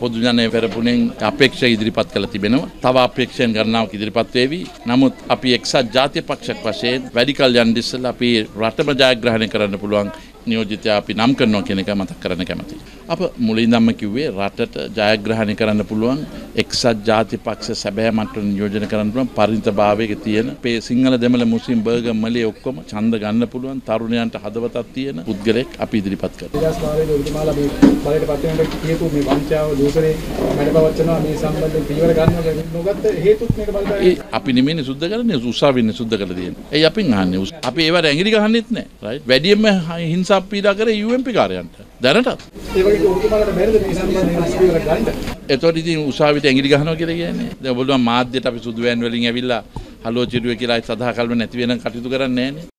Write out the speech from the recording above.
පොදු ජනය පෙරපුණෙන් අපේක්ෂ ඉදිරිපත් කළ තිබෙනවා. තව අපේක්ෂයෙන් ගණනාවක් ඉදිරිපත් වේවි. නමුත් අපි එක්සත් ජාතිය පක්ෂක් වශයෙන් වැඩි කල් යන්න ඉස්සෙල්ලා අපි රටම ජයග්‍රහණය කරන්න පුළුවන් නියෝජිතයා අපි නම් කරනවා කියන එක මතක් කරන්න කැමතියි. අප මුලින්දම්ම කිව්වේ රටට ජයග්‍රහණය කරන්න පුළුවන් එක්සත් ජාති පක්ෂ සැබෑ මට්ටම නියෝජනය කරන්න පුළුවන් පරිණතභාවයක තියෙන අපේ සිංහල දෙමළ මුස්ලිම් බර්ගර් මලේ ඔක්කොම ඡන්ද ගන්න පුළුවන් තරුණයන්ට හදවතක් තියෙන පුද්ගලෙක් අපි ඉදිරිපත් කරනවා. කාලයේ ඔබතුමාලා මේ බලයට පත් වෙනකොට කියපු මේ වංචාව දූෂණේ මැඩපවත්වනවා මේ සම්බන්ධයෙන් පියවර ගන්නවා නොගත්ත හේතුත් මේක බලපෑම ඒ අපි නෙමෙයිනේ සුද්ධ කරන්නේ උසාවින්නේ සුද්ධ කරලා තියෙන්නේ. ඒ අපින් අහන්නේ. අපි ඒවට ඇඟිලි ගහන්නෙත් නැහැ. රයිට්. වැඩියෙන්ම හිංසා පීඩා කරේ UMP කාර්යයන්ට. දැනටත්. එතකොට ඉතින් උසාවියට ඇඟිලි ගහනවා කියලා කියන්නේ. දැන් ඔබතුමා මාධ්‍යයට අපි සුදු වෑන් වලින් ඇවිල්ලා හලෝ චිරුවේ කියලා සදා කල්ම නැති වෙන කටයුතු කරන්නේ නැහනේ.